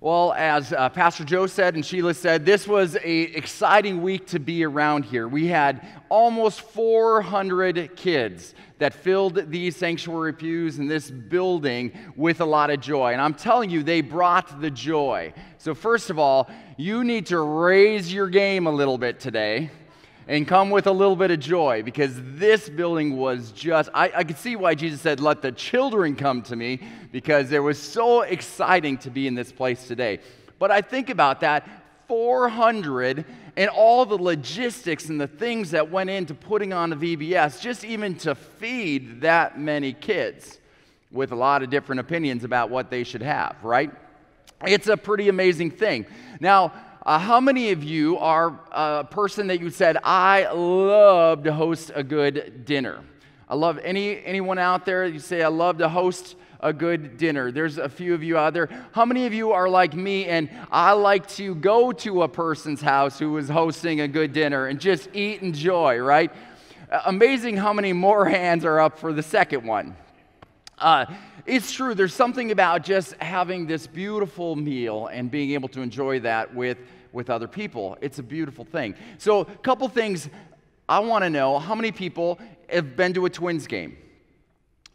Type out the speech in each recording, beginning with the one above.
Well, as uh, Pastor Joe said and Sheila said, this was an exciting week to be around here. We had almost 400 kids that filled these sanctuary pews in this building with a lot of joy. And I'm telling you, they brought the joy. So, first of all, you need to raise your game a little bit today and come with a little bit of joy because this building was just, I, I could see why Jesus said, Let the children come to me because it was so exciting to be in this place today. But I think about that 400 and all the logistics and the things that went into putting on a VBS, just even to feed that many kids with a lot of different opinions about what they should have, right? It's a pretty amazing thing. Now, uh, how many of you are a person that you said, I love to host a good dinner? I love any anyone out there you say I love to host a good dinner. There's a few of you out there. How many of you are like me and I like to go to a person's house who is hosting a good dinner and just eat and enjoy, right? Amazing how many more hands are up for the second one. Uh, it's true, there's something about just having this beautiful meal and being able to enjoy that with with other people. It's a beautiful thing. So, a couple things I want to know how many people have been to a Twins game?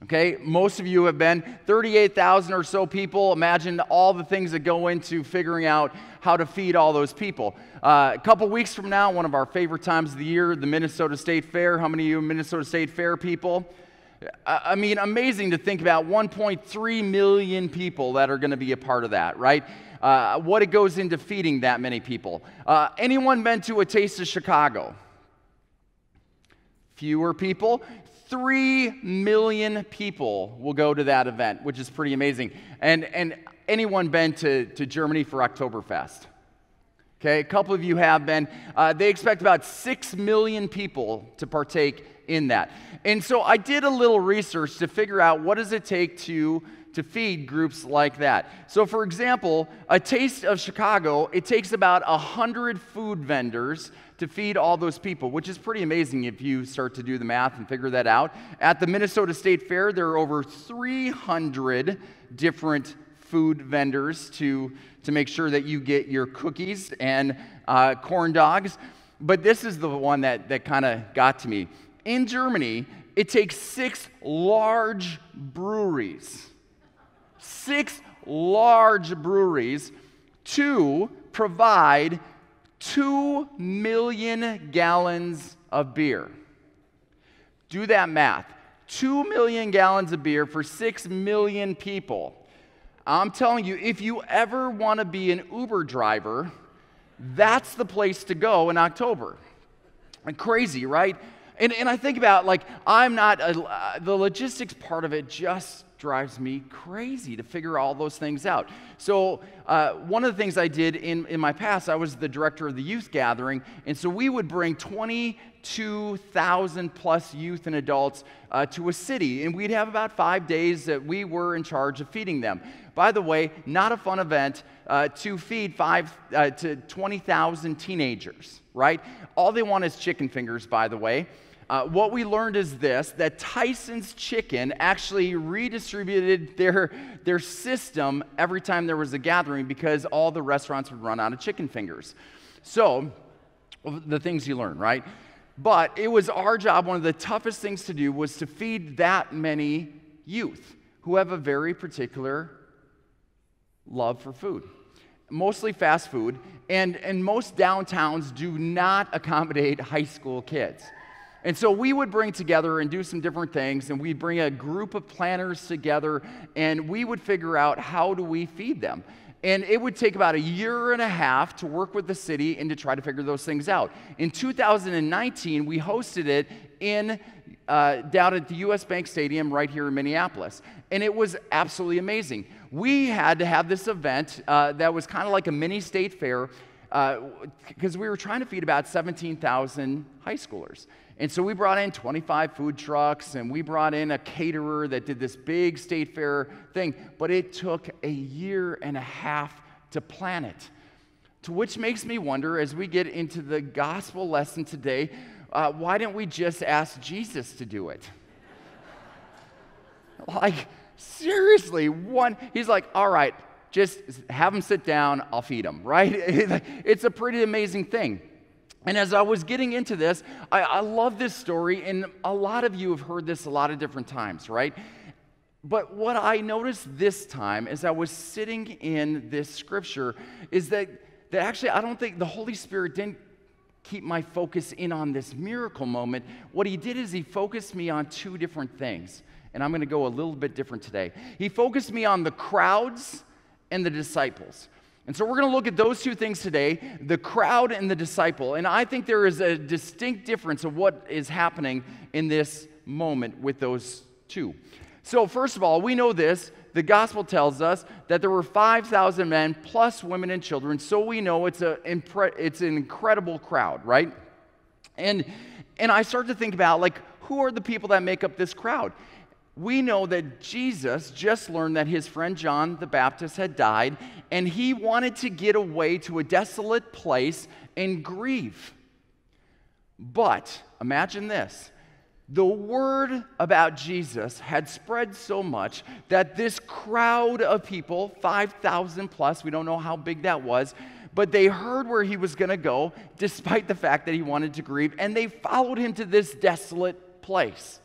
Okay, most of you have been 38,000 or so people. Imagine all the things that go into figuring out how to feed all those people. Uh, a couple weeks from now, one of our favorite times of the year, the Minnesota State Fair. How many of you Minnesota State Fair people? I mean, amazing to think about 1.3 million people that are going to be a part of that, right? Uh, what it goes into feeding that many people. Uh, anyone been to a Taste of Chicago? Fewer people. Three million people will go to that event, which is pretty amazing. And, and anyone been to, to Germany for Oktoberfest? Okay, a couple of you have been. Uh, they expect about 6 million people to partake in that. And so I did a little research to figure out what does it take to to feed groups like that. So, for example, a taste of Chicago, it takes about a 100 food vendors to feed all those people, which is pretty amazing if you start to do the math and figure that out. At the Minnesota State Fair, there are over 300 different food vendors to, to make sure that you get your cookies and uh, corn dogs. But this is the one that, that kind of got to me. In Germany, it takes six large breweries six large breweries to provide 2 million gallons of beer. Do that math. 2 million gallons of beer for 6 million people. I'm telling you, if you ever want to be an Uber driver, that's the place to go in October. And crazy, right? And, and I think about like, I'm not, a, uh, the logistics part of it just drives me crazy to figure all those things out. So, uh, one of the things I did in, in my past, I was the director of the youth gathering, and so we would bring 22,000 plus youth and adults uh, to a city, and we'd have about five days that we were in charge of feeding them. By the way, not a fun event uh, to feed five uh, to 20,000 teenagers, right? All they want is chicken fingers, by the way. Uh, what we learned is this that Tyson's Chicken actually redistributed their, their system every time there was a gathering because all the restaurants would run out of chicken fingers. So, the things you learn, right? But it was our job, one of the toughest things to do was to feed that many youth who have a very particular love for food mostly fast food, and, and most downtowns do not accommodate high school kids. And so we would bring together and do some different things, and we'd bring a group of planners together, and we would figure out how do we feed them. And it would take about a year and a half to work with the city and to try to figure those things out. In 2019, we hosted it in uh, down at the US Bank Stadium right here in Minneapolis. And it was absolutely amazing. We had to have this event uh, that was kind of like a mini state fair because uh, we were trying to feed about 17,000 high schoolers. And so we brought in 25 food trucks and we brought in a caterer that did this big state fair thing, but it took a year and a half to plan it. To which makes me wonder as we get into the gospel lesson today, uh, why didn't we just ask Jesus to do it? like, seriously, one, he's like, all right, just have them sit down, I'll feed them, right? it's a pretty amazing thing. And as I was getting into this, I, I, love this story, and a lot of you have heard this a lot of different times, right? But what I noticed this time as I was sitting in this scripture is that, that actually I don't think the Holy Spirit didn't keep my focus in on this miracle moment. What he did is he focused me on two different things. And I'm going to go a little bit different today. He focused me on the crowds and the disciples. And so we're going to look at those two things today the crowd and the disciple. And I think there is a distinct difference of what is happening in this moment with those two. So, first of all, we know this. The gospel tells us that there were 5,000 men plus women and children. So we know it's, a, it's an incredible crowd, right? And, and I start to think about, like, who are the people that make up this crowd? We know that Jesus just learned that his friend John the Baptist had died, and he wanted to get away to a desolate place and grieve. But imagine this the word about Jesus had spread so much that this crowd of people, 5,000 plus, we don't know how big that was, but they heard where he was going to go, despite the fact that he wanted to grieve, and they followed him to this desolate place.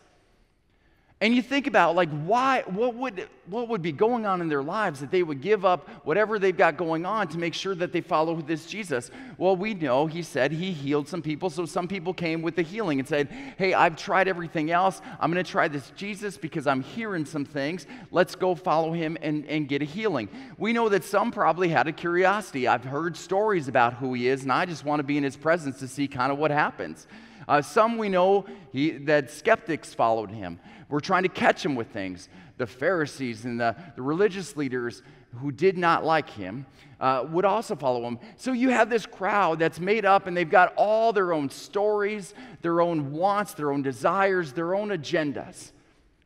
And you think about like why what would what would be going on in their lives that they would give up whatever they've got going on to make sure that they follow this Jesus. Well, we know he said he healed some people, so some people came with the healing and said, "Hey, I've tried everything else. I'm going to try this Jesus because I'm hearing some things. Let's go follow him and, and get a healing." We know that some probably had a curiosity. I've heard stories about who he is, and I just want to be in his presence to see kind of what happens. Uh, some we know he, that skeptics followed him. We're trying to catch him with things. The Pharisees and the, the religious leaders who did not like him uh, would also follow him. So you have this crowd that's made up and they've got all their own stories, their own wants, their own desires, their own agendas.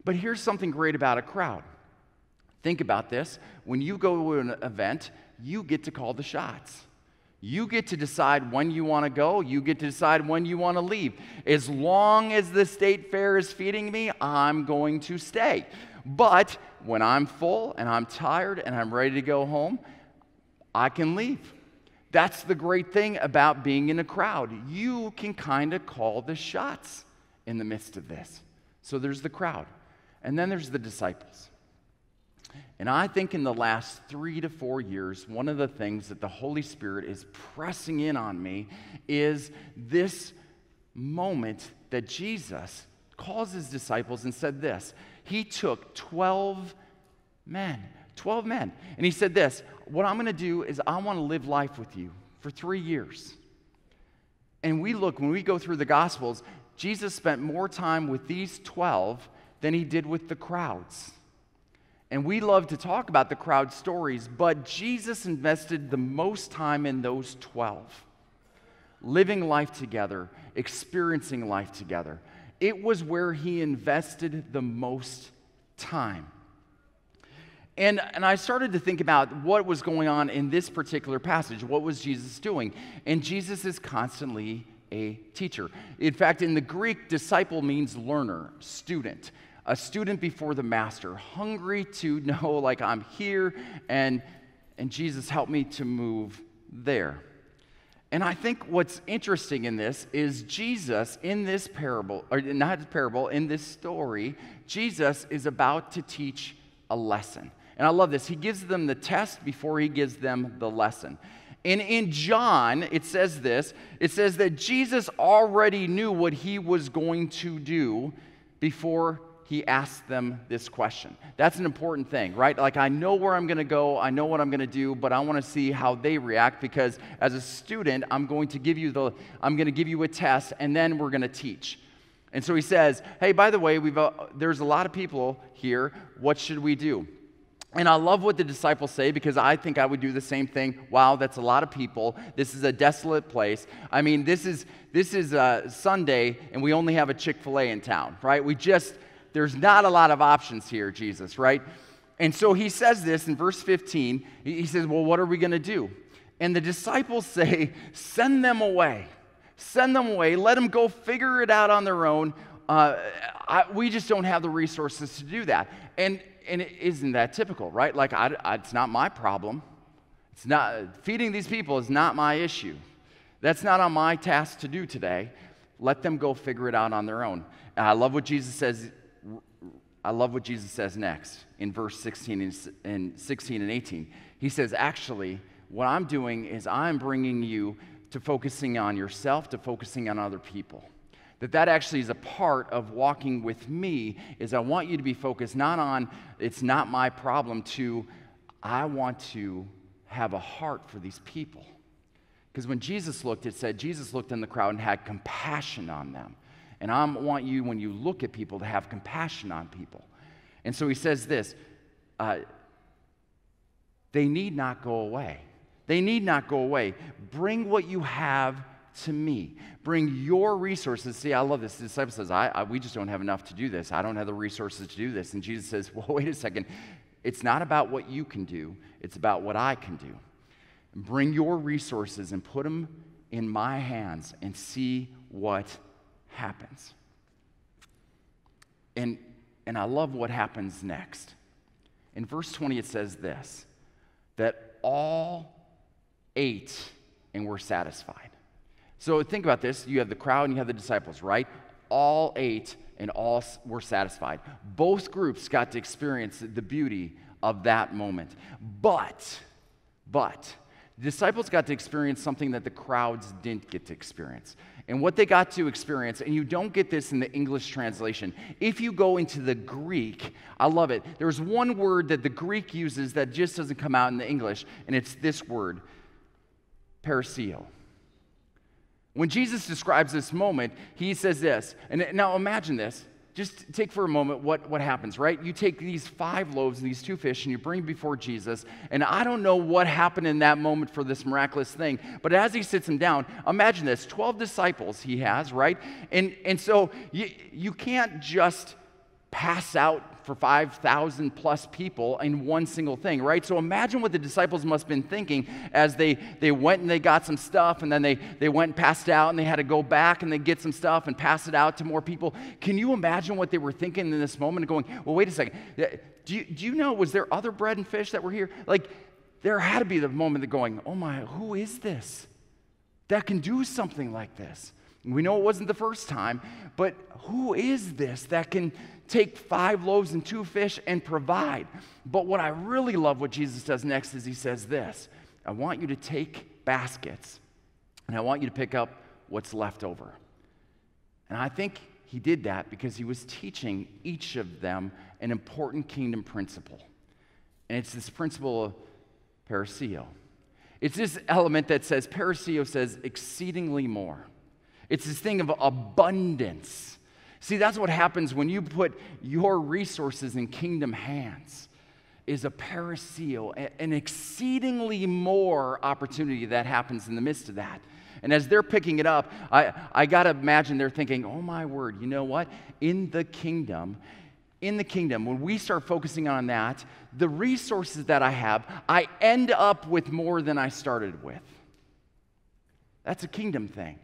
But here's something great about a crowd. Think about this. When you go to an event, you get to call the shots. You get to decide when you want to go. You get to decide when you want to leave. As long as the state fair is feeding me, I'm going to stay. But when I'm full and I'm tired and I'm ready to go home, I can leave. That's the great thing about being in a crowd. You can kind of call the shots in the midst of this. So there's the crowd, and then there's the disciples. And I think in the last three to four years, one of the things that the Holy Spirit is pressing in on me is this moment that Jesus calls his disciples and said this. He took 12 men, 12 men, and he said this What I'm going to do is I want to live life with you for three years. And we look, when we go through the Gospels, Jesus spent more time with these 12 than he did with the crowds. And we love to talk about the crowd stories, but Jesus invested the most time in those 12, living life together, experiencing life together. It was where he invested the most time. And, and I started to think about what was going on in this particular passage. What was Jesus doing? And Jesus is constantly a teacher. In fact, in the Greek, disciple means learner, student a student before the master, hungry to know, like, I'm here, and, and Jesus, help me to move there. And I think what's interesting in this is Jesus, in this parable, or not parable, in this story, Jesus is about to teach a lesson. And I love this. He gives them the test before he gives them the lesson. And in John, it says this it says that Jesus already knew what he was going to do before he asked them this question. That's an important thing, right? Like, I know where I'm going to go, I know what I'm going to do, but I want to see how they react because as a student, I'm going to give you the, I'm going to give you a test, and then we're going to teach. And so he says, Hey, by the way, we've, uh, there's a lot of people here. What should we do? And I love what the disciples say because I think I would do the same thing. Wow, that's a lot of people. This is a desolate place. I mean, this is this is a uh, Sunday and we only have a Chick-fil-A in town, right? We just there's not a lot of options here, Jesus, right? And so he says this in verse 15. He says, Well, what are we going to do? And the disciples say, Send them away. Send them away. Let them go figure it out on their own. Uh, I, we just don't have the resources to do that. And, and isn't that typical, right? Like, I, I, it's not my problem. It's not, feeding these people is not my issue. That's not on my task to do today. Let them go figure it out on their own. And I love what Jesus says. I love what Jesus says next in verse 16 and 16 and 18. He says, actually, what I'm doing is I'm bringing you to focusing on yourself, to focusing on other people. That that actually is a part of walking with me is i want you to be focused not on it's not my problem to i want to have a heart for these people. Because when jesus looked it said jesus looked in the crowd and had compassion on them and i want you when you look at people to have compassion on people and so he says this uh, they need not go away they need not go away bring what you have to me. Bring your resources. See, I love this. The disciple says, I, I, we just don't have enough to do this. I don't have the resources to do this. And Jesus says, Well, wait a second. It's not about what you can do, it's about what I can do. Bring your resources and put them in my hands and see what happens. And, and I love what happens next. In verse 20, it says this that all ate and were satisfied. So think about this. You have the crowd and you have the disciples, right? All ate and all were satisfied. Both groups got to experience the beauty of that moment. But, but, the disciples got to experience something that the crowds didn't get to experience. And what they got to experience, and you don't get this in the English translation, if you go into the Greek, I love it. There's one word that the Greek uses that just doesn't come out in the English, and it's this word, parasio. When Jesus describes this moment, he says this. And now imagine this. Just take for a moment what, what happens, right? You take these five loaves and these two fish and you bring before Jesus. And I don't know what happened in that moment for this miraculous thing, but as he sits them down, imagine this 12 disciples he has, right? And, and so you, you can't just pass out for 5,000 plus people in one single thing, right? So imagine what the disciples must have been thinking as they, they went and they got some stuff and then they, they went and passed out and they had to go back and they get some stuff and pass it out to more people. Can you imagine what they were thinking in this moment going, well, wait a second. Do you, do you know, was there other bread and fish that were here? Like, there had to be the moment of going, oh my, who is this that can do something like this? We know it wasn't the first time, but who is this that can take five loaves and two fish and provide. But what I really love what Jesus does next is he says this I want you to take baskets and I want you to pick up what's left over. And I think he did that because he was teaching each of them an important kingdom principle. And it's this principle of parasio. It's this element that says, parasio says exceedingly more. It's this thing of abundance. See, that's what happens when you put your resources in kingdom hands is a parasio, an exceedingly more opportunity that happens in the midst of that. And as they're picking it up, I, I got to imagine they're thinking, oh my word, you know what? In the kingdom, in the kingdom, when we start focusing on that, the resources that I have, I end up with more than I started with. That's a kingdom thing.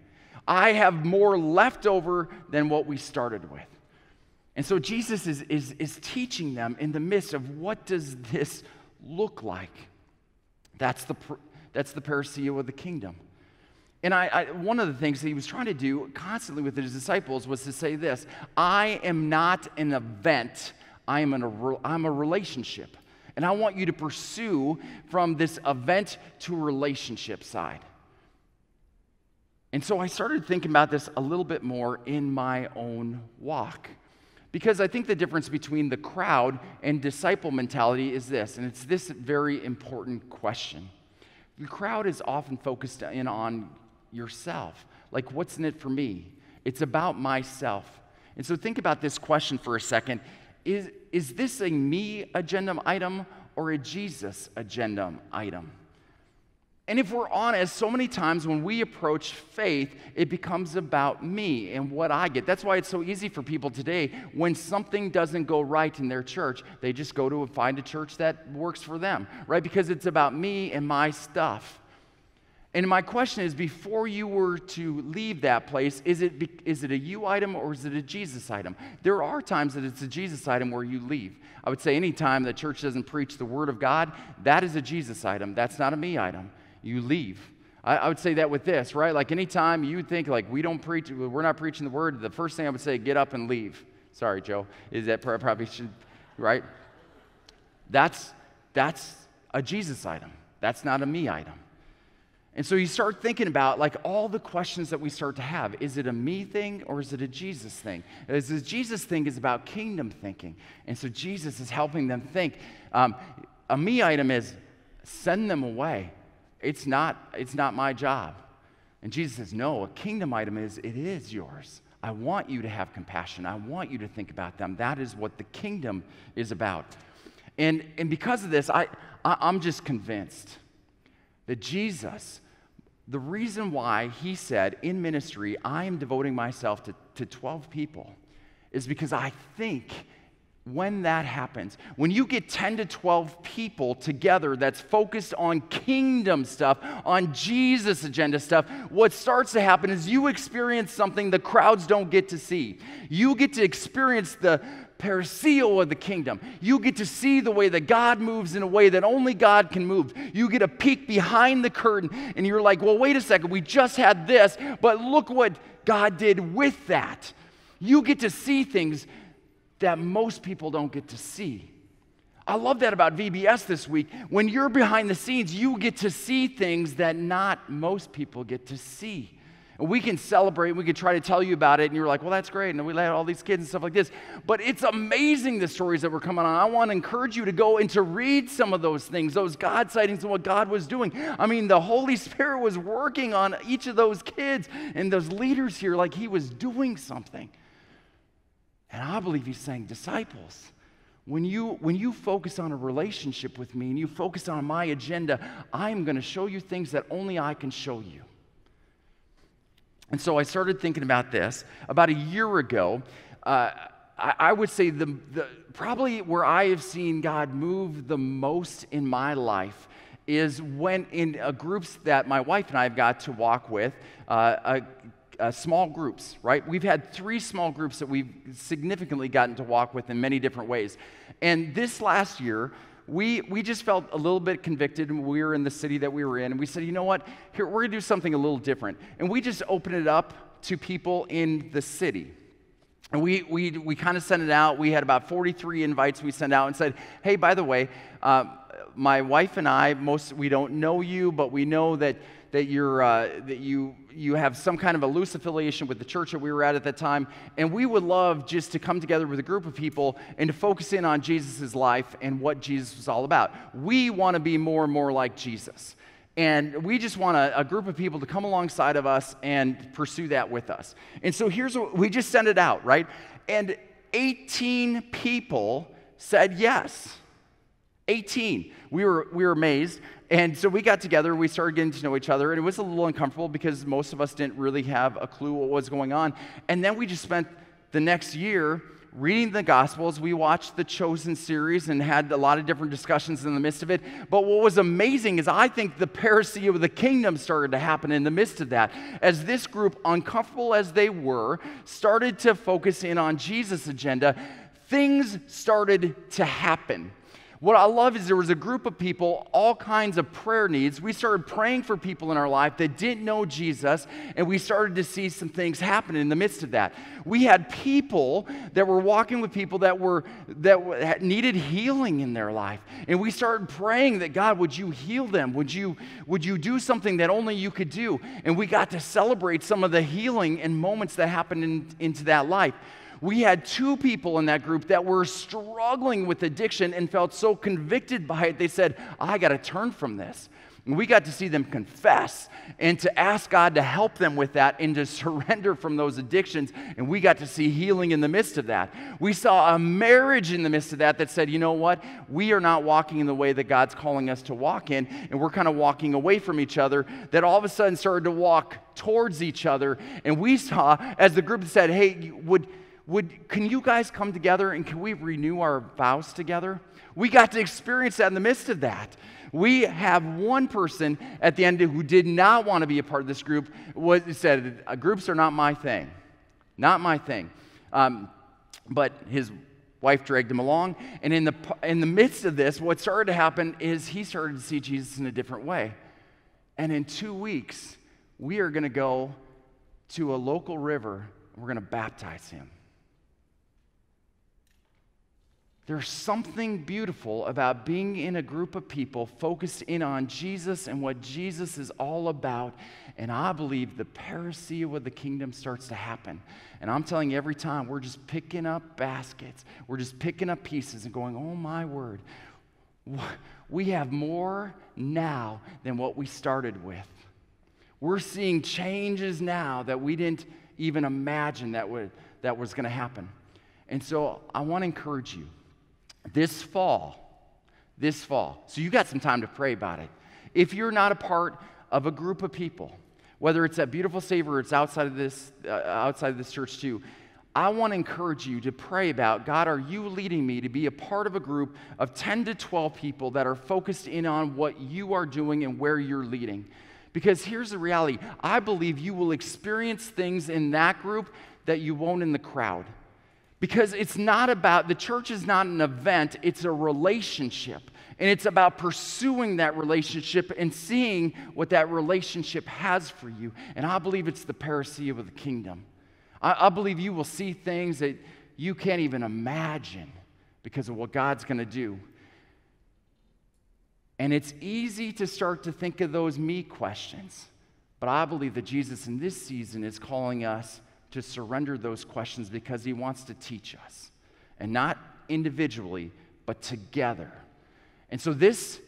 I have more left over than what we started with. And so Jesus is, is, is teaching them in the midst of what does this look like? That's the, that's the parasio of the kingdom. And I, I, one of the things that he was trying to do constantly with his disciples was to say this I am not an event, I am an, I'm a relationship. And I want you to pursue from this event to relationship side. And so I started thinking about this a little bit more in my own walk. Because I think the difference between the crowd and disciple mentality is this, and it's this very important question. The crowd is often focused in on yourself. Like, what's in it for me? It's about myself. And so think about this question for a second. Is, is this a me agenda item or a Jesus agenda item? And if we're honest, so many times when we approach faith, it becomes about me and what I get. That's why it's so easy for people today when something doesn't go right in their church, they just go to and find a church that works for them, right? Because it's about me and my stuff. And my question is before you were to leave that place, is it, is it a you item or is it a Jesus item? There are times that it's a Jesus item where you leave. I would say anytime the church doesn't preach the Word of God, that is a Jesus item. That's not a me item. You leave. I, I would say that with this, right? Like anytime you think, like, we don't preach, we're not preaching the Word, the first thing I would say, get up and leave. Sorry, Joe. Is that probably should, right? That's, that's a Jesus item. That's not a me item. And so you start thinking about like all the questions that we start to have. Is it a me thing or is it a Jesus thing? Is the Jesus thing is about kingdom thinking. And so Jesus is helping them think. Um, a me item is send them away. It's not, it's not my job. And Jesus says, no, a kingdom item is it is yours. I want you to have compassion. I want you to think about them. That is what the kingdom is about. And, and because of this, I, I, I'm just convinced that Jesus the reason why he said in ministry, I am devoting myself to, to 12 people, is because I think when that happens, when you get 10 to 12 people together that's focused on kingdom stuff, on Jesus agenda stuff, what starts to happen is you experience something the crowds don't get to see. You get to experience the parousia of the kingdom. You get to see the way that God moves in a way that only God can move. You get a peek behind the curtain, and you're like, well, wait a second, we just had this, but look what God did with that. You get to see things that most people don't get to see. I love that about VBS this week. When you're behind the scenes, you get to see things that not most people get to see. And we can celebrate, we can try to tell you about it, and you're like, well, that's great. And we let all these kids and stuff like this. But it's amazing the stories that were coming on. I want to encourage you to go and to read some of those things, those God sightings and what God was doing. I mean, the Holy Spirit was working on each of those kids and those leaders here like he was doing something. And I believe he's saying, disciples, when you, when you focus on a relationship with me and you focus on my agenda, I'm going to show you things that only I can show you. And so I started thinking about this. About a year ago, uh, I, I, would say the, the, probably where I have seen God move the most in my life is when in uh, groups that my wife and I have got to walk with, uh, uh, small groups, right? We've had three small groups that we've significantly gotten to walk with in many different ways. And this last year, we, we just felt a little bit convicted and we were in the city that we were in. And we said, you know what? Here, we're going to do something a little different. And we just opened it up to people in the city. And we, we, we kind of sent it out. We had about 43 invites we sent out and said, hey, by the way, uh, my wife and I, most, we don't know you, but we know that, that, you're, uh, that you you have some kind of a loose affiliation with the church that we were at at that time, and we would love just to come together with a group of people and to focus in on Jesus' life and what Jesus was all about. We want to be more and more like Jesus. And we just want a, a, group of people to come alongside of us and pursue that with us. And so here's what we just sent it out, right? And 18 people said yes. 18. We were, we were amazed. And so we got together, we started getting to know each other, and it was a little uncomfortable because most of us didn't really have a clue what was going on. And then we just spent the next year reading the Gospels. We watched the Chosen series and had a lot of different discussions in the midst of it. But what was amazing is I think the parousia of the kingdom started to happen in the midst of that. As this group, uncomfortable as they were, started to focus in on Jesus' agenda, things started to happen. What I love is there was a group of people, all kinds of prayer needs. We started praying for people in our life that didn't know Jesus, and we started to see some things happen in the midst of that. We had people that were walking with people that were that needed healing in their life, and we started praying that God, would you heal them? Would you would you do something that only you could do? And we got to celebrate some of the healing and moments that happened in, into that life we had two people in that group that were struggling with addiction and felt so convicted by it, they said, I got to turn from this. And we got to see them confess and to ask God to help them with that and to surrender from those addictions. And we got to see healing in the midst of that. We saw a marriage in the midst of that that said, you know what? We are not walking in the way that God's calling us to walk in, and we're kind of walking away from each other. That all of a sudden started to walk towards each other. And we saw, as the group said, hey, would would, can you guys come together and can we renew our vows together? We got to experience that in the midst of that. We have one person at the end who did not want to be a part of this group, was, said, Groups are not my thing. Not my thing. Um, but his wife dragged him along. And in the, in the midst of this, what started to happen is he started to see Jesus in a different way. And in two weeks, we are going to go to a local river and we're going to baptize him. There's something beautiful about being in a group of people focused in on Jesus and what Jesus is all about. And I believe the parousia of the kingdom starts to happen. And I'm telling you, every time we're just picking up baskets, we're just picking up pieces and going, oh my word, we have more now than what we started with. We're seeing changes now that we didn't even imagine that, would, that was going to happen. And so I want to encourage you this fall, this fall, so you got some time to pray about it. If you're not a part of a group of people, whether it's at Beautiful Savior or it's outside of this, uh, outside of this church too, I want to encourage you to pray about God, are you leading me to be a part of a group of 10 to 12 people that are focused in on what you are doing and where you're leading? Because here's the reality I believe you will experience things in that group that you won't in the crowd. Because it's not about, the church is not an event, it's a relationship. And it's about pursuing that relationship and seeing what that relationship has for you. And I believe it's the parousia of the kingdom. I, I believe you will see things that you can't even imagine because of what God's going to do. And it's easy to start to think of those me questions. But I believe that Jesus in this season is calling us to surrender those questions because He wants to teach us. And not individually, but together. And so this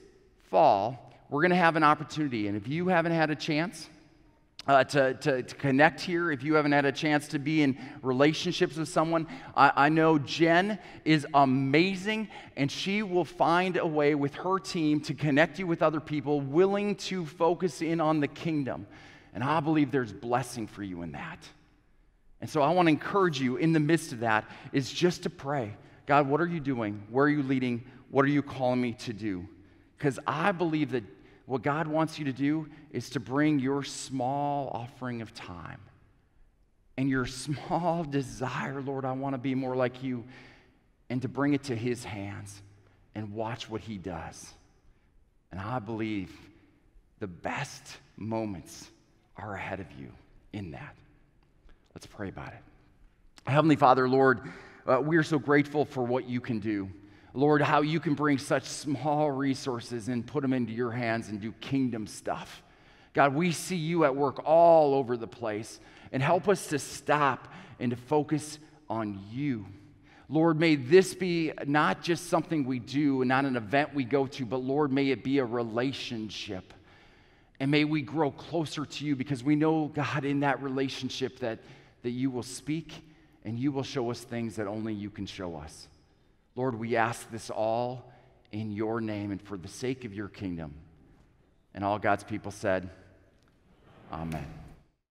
fall, we're going to have an opportunity. And if you haven't had a chance, uh, to, to, to, connect here, if you haven't had a chance to be in relationships with someone, I, I, know Jen is amazing and she will find a way with her team to connect you with other people willing to focus in on the kingdom. And I believe there's blessing for you in that. And so I want to encourage you in the midst of that is just to pray God, what are you doing? Where are you leading? What are you calling me to do? Because I believe that what God wants you to do is to bring your small offering of time and your small desire, Lord, I want to be more like you, and to bring it to His hands and watch what He does. And I believe the best moments are ahead of you in that. Let's pray about it. Heavenly Father, Lord, uh, we are so grateful for what you can do. Lord, how you can bring such small resources and put them into your hands and do kingdom stuff. God, we see you at work all over the place and help us to stop and to focus on you. Lord, may this be not just something we do and not an event we go to, but Lord, may it be a relationship. And may we grow closer to you because we know, God, in that relationship that that you will speak and you will show us things that only you can show us. Lord, we ask this all in your name and for the sake of your kingdom. And all God's people said, Amen.